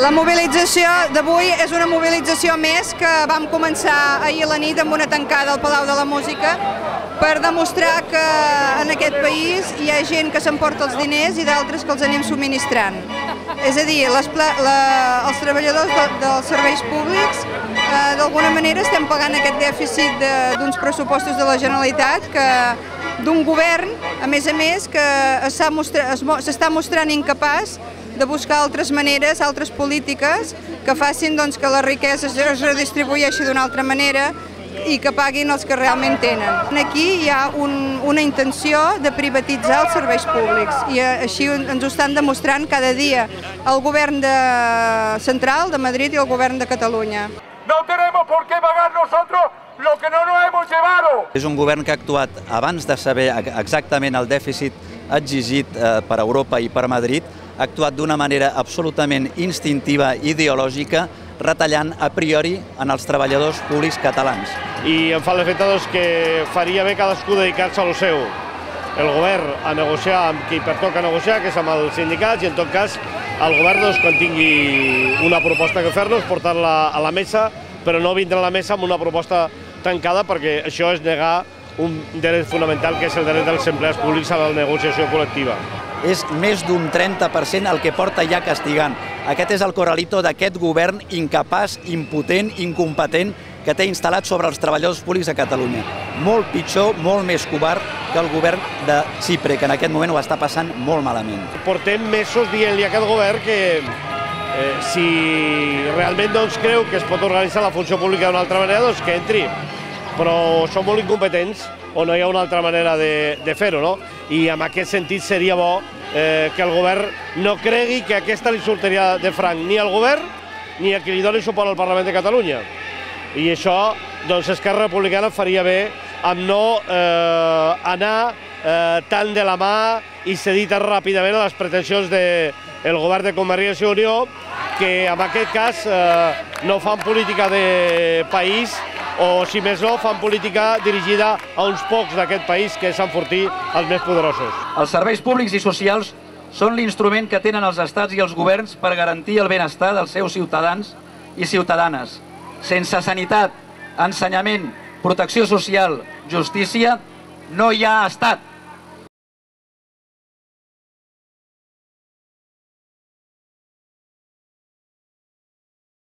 La mobilització d'avui és una mobilització més que vam començar ahir a la nit amb una tancada al Palau de la Música per demostrar que en aquest país hi ha gent que s'emporta els diners i d'altres que els anem subministrant. És a dir, les, la, els treballadors de, dels serveis públics eh, d'alguna manera estem pagant aquest dèficit d'uns pressupostos de la Generalitat que d'un govern, a més a més, que s'està mostra, mostrant incapaç de buscar altres maneres, altres polítiques que facin doncs, que la riquesa es redistribueixi d'una altra manera i que paguin els que realment tenen. Aquí hi ha un, una intenció de privatitzar els serveis públics i així ens ho estan demostrant cada dia el govern de central de Madrid i el govern de Catalunya. No tenemos por qué pagar nosotros lo que no nos hemos llevado. És un govern que ha actuat abans de saber exactament el dèficit exigit eh, per Europa i per Madrid, ha actuat d'una manera absolutament instintiva i ideològica, retallant a priori en els treballadors públics catalans. I em fa l'efecte doncs, que faria bé cadascú dedicar-se a lo seu. El govern a negociar amb qui pertoca negociar, que és amb els sindicats, i en tot cas el govern, doncs, quan tingui una proposta que fer-nos, portar-la a la mesa, però no vindre a la mesa amb una proposta tancada perquè això és negar un dret fonamental que és el dret dels empleats públics a la negociació col·lectiva. És més d'un 30% el que porta ja castigant. Aquest és el corralito d'aquest govern incapaç, impotent, incompetent que té instal·lat sobre els treballadors públics a Catalunya. Molt pitjor, molt més covard que el govern de Xipre, que en aquest moment ho està passant molt malament. Portem mesos dient-li a aquest govern que eh, si realment doncs, creu que es pot organitzar la funció pública d'una altra manera, doncs que entri. Però són molt incompetents o no hi ha una altra manera de, de fer-ho, no? I en aquest sentit seria bo eh, que el govern no cregui que aquesta li sortiria de franc ni al govern ni a qui li doni suport al Parlament de Catalunya. I això, doncs, Esquerra Republicana faria bé amb no eh, anar eh, tant de la mà i cedir tan ràpidament a les pretensions del de govern de Convergència i Unió, que en aquest cas eh, no fan política de país o, si més no, fan política dirigida a uns pocs d'aquest país que és enfortir els més poderosos. Els serveis públics i socials són l'instrument que tenen els estats i els governs per garantir el benestar dels seus ciutadans i ciutadanes. Sense sanitat, ensenyament, protecció social, justícia, no hi ha estat.